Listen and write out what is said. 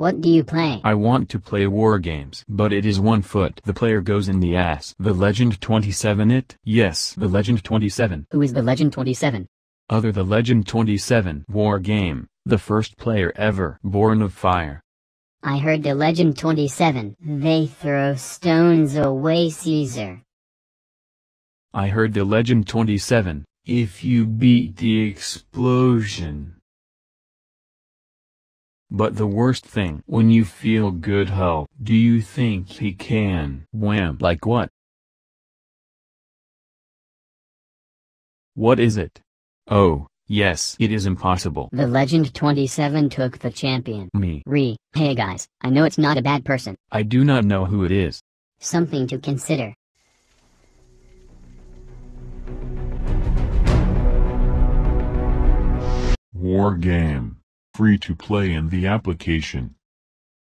What do you play? I want to play war games. But it is one foot. The player goes in the ass. The Legend 27 it? Yes, the Legend 27. Who is the Legend 27? Other the Legend 27 war game, the first player ever born of fire. I heard the Legend 27. They throw stones away Caesar. I heard the Legend 27, if you beat the explosion. But the worst thing, when you feel good how do you think he can wham like what? What is it? Oh, yes, it is impossible. The Legend 27 took the champion. Me. Re, hey guys, I know it's not a bad person. I do not know who it is. Something to consider. War game. Free to play in the application.